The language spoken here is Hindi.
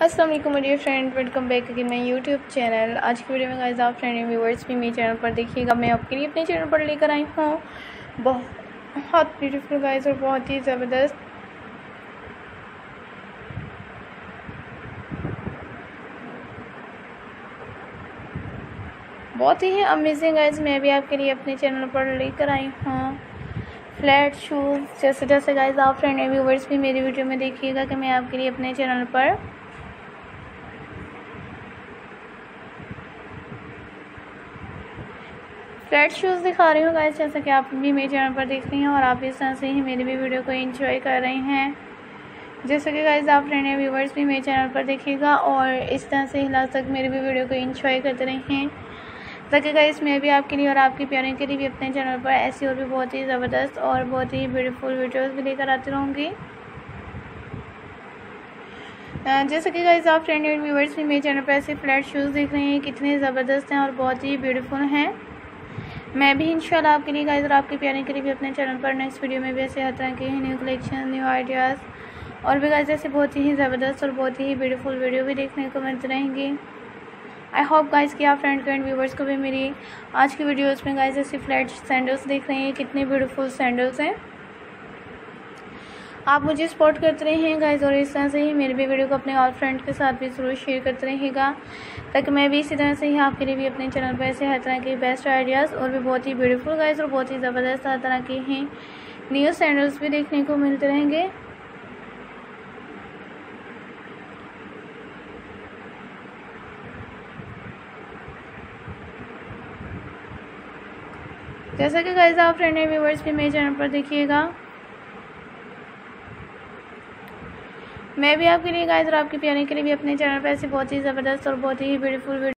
वालेकुम मेरे friend welcome back again my YouTube channel आज की वीडियो में गाइस आप फ्रेंड व्यूवर्स भी मेरे चैनल पर देखिएगा। मैं आपके लिए अपने चैनल पर लेकर आई हूँ। बहुत ब्यूटीफुल गाइस और बहुत ही ज़बरदस्त। बहुत ही अमेजिंग गाइस मैं भी आपके लिए अपने चैनल पर लेकर आई हूँ। फ्लैट शूज़ जैसे जैसे गाइस आप फ्रेंड व्यूवर्स भी मेरी वीडियो में देखिएगा कि मैं आपके लिए अपने चैनल पर फ्लैट शूज़ दिखा रही हूँ गाइस जैसा कि आप भी मेरे चैनल पर देख रही हैं और आप इस तरह से ही मेरी भी वीडियो को एंजॉय कर रहे हैं। जैसा कि गाइस आप फ्रेंड व्यूवर्स भी मेरे चैनल पर देखिएगा और इस तरह से ही लास्ट तक मेरी भी वीडियो को एंजॉय करते रहें ताकि गाइस मैं भी आपके लिए और आपकी प्यारे के लिए भी अपने चैनल पर ऐसी और भी बहुत ही ज़बरदस्त और बहुत ही ब्यूटीफुल वीडियोस भी लेकर आती रहूँगी। जैसे कि गाइस आप एंड व्यूवर्स भी मेरे चैनल पर ऐसे फ्लैट शूज़ देख रहे हैं, कितने ज़बरदस्त हैं और बहुत ही ब्यूटीफुल हैं। मैं भी इंशाल्लाह आपके लिए गाइज़ और आपके प्यारे के लिए भी अपने चैनल पर नेक्स्ट वीडियो में भी ऐसे हर तरह के न्यू कलेक्शन न्यू आइडियाज़ और भी गाइज़ ऐसे बहुत ही ज़बरदस्त और बहुत ही ब्यूटीफुल वीडियो भी देखने को मिलते रहेंगे। आई होप गाइज़ कि आप फ्रेंड एंड व्यूवर्स को भी मेरी आज की वीडियोज़ में गाइज़ ऐसी फ्लैट सैंडल्स देख रहे हैं, कितने ब्यूटीफुल सैंडल्स हैं। आप मुझे सपोर्ट करते रहें गाइस और इस तरह से ही मेरे भी वीडियो को अपने और फ्रेंड के साथ भी ज़रूर शेयर करते रहेगा ताकि मैं भी इसी तरह से ही आपके लिए भी अपने चैनल पर ऐसे हर तरह के बेस्ट आइडियाज़ और भी बहुत ही ब्यूटीफुल गाइस और बहुत ही ज़बरदस्त हर तरह के हैं न्यू सैंडल्स भी देखने को मिलते रहेंगे। जैसा कि गाइस आप फ्रेंड एंड व्यूवर्स भी मेरे चैनल पर देखिएगा मैं भी आपके लिए गाइस और आपके प्यारे के लिए भी अपने चैनल पर ऐसी बहुत ही ज़बरदस्त और बहुत ही ब्यूटीफुल